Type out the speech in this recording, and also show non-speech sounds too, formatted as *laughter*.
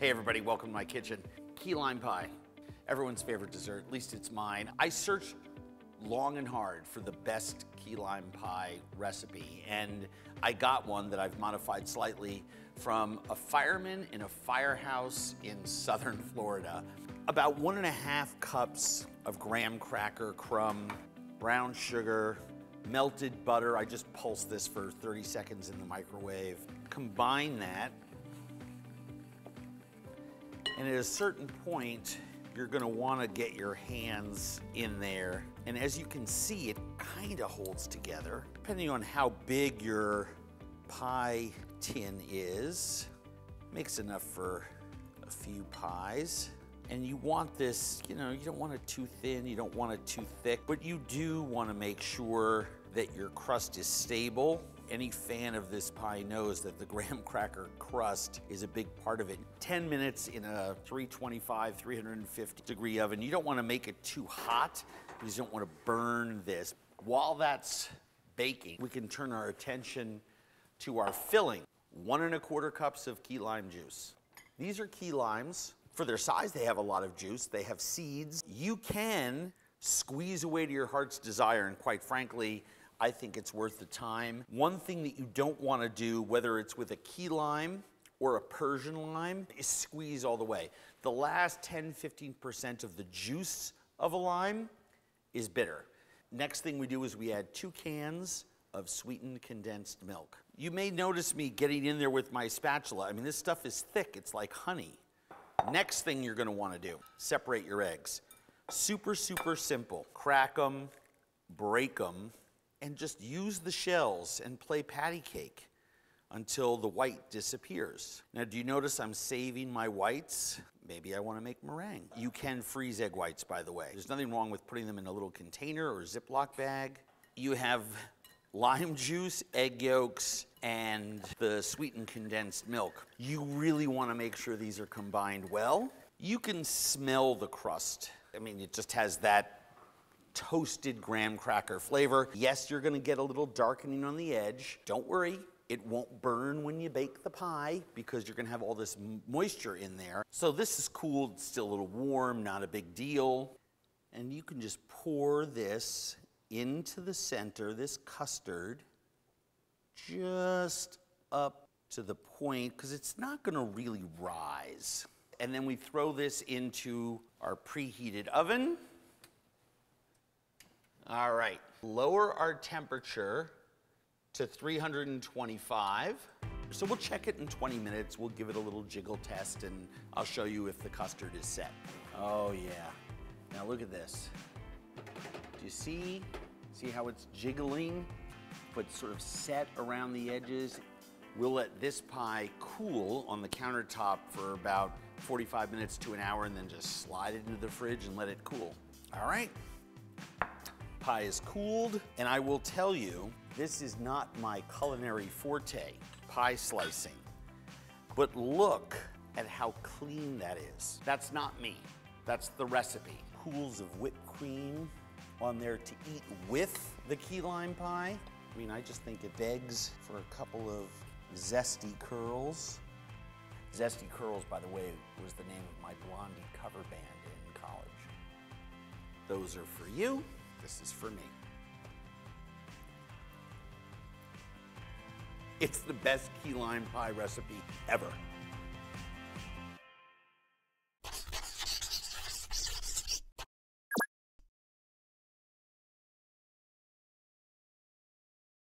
Hey everybody, welcome to my kitchen. Key lime pie, everyone's favorite dessert, at least it's mine. I searched long and hard for the best key lime pie recipe and I got one that I've modified slightly from a fireman in a firehouse in southern *laughs* Florida. About one and a half cups of graham cracker crumb, brown sugar, melted butter. I just pulsed this for 30 seconds in the microwave. Combine that and at a certain point, you're gonna wanna get your hands in there. And as you can see, it kinda holds together. Depending on how big your pie tin is, makes enough for a few pies. And you want this, you know, you don't want it too thin, you don't want it too thick, but you do wanna make sure that your crust is stable any fan of this pie knows that the graham *laughs* cracker crust is a big part of it. 10 minutes in a 325, 350 degree oven. You don't want to make it too hot because you don't want to burn this. While that's baking, we can turn our attention to our filling. One and a quarter cups of key lime juice. These are key limes. For their size, they have a lot of juice. They have seeds. You can squeeze away to your heart's desire, and quite frankly, I think it's worth the time. One thing that you don't want to do, whether it's with a key lime or a Persian lime, is squeeze all the way. The last 10, 15% of the juice of a lime is bitter. Next thing we do is we add two cans of sweetened condensed milk. You may notice me getting in there with my spatula. I mean, this stuff is thick, it's like honey. Next thing you're gonna wanna do, separate your eggs. Super, super simple. Crack them, break them, and just use the shells and play patty cake until the white disappears. Now, do you notice I'm saving my whites? Maybe I want to make meringue. You can freeze egg whites, by the way. There's nothing wrong with putting them in a little container or Ziploc bag. You have lime juice, egg yolks, and the sweetened condensed milk. You really want to make sure these are combined well. You can smell the crust. I mean, it just has that toasted graham cracker flavor. Yes, you're gonna get a little darkening on the edge. Don't worry, it won't burn when you bake the pie because you're gonna have all this moisture in there. So this is cool, it's still a little warm, not a big deal. And you can just pour this into the center, this custard, just up to the point, because it's not gonna really rise. And then we throw this into our preheated oven. All right, lower our temperature to 325. So we'll check it in 20 minutes. We'll give it a little jiggle test and I'll show you if the custard is set. Oh yeah. Now look at this. Do you see? See how it's jiggling, but sort of set around the edges? We'll let this pie cool on the countertop for about 45 minutes to an hour and then just slide it into the fridge and let it cool. All right pie is cooled, and I will tell you, this is not my culinary forte, pie slicing. But look at how clean that is. That's not me, that's the recipe. Pools of whipped cream on there to eat with the key lime pie. I mean, I just think it begs for a couple of zesty curls. Zesty Curls, by the way, was the name of my Blondie cover band in college. Those are for you. This is for me. It's the best key lime pie recipe ever.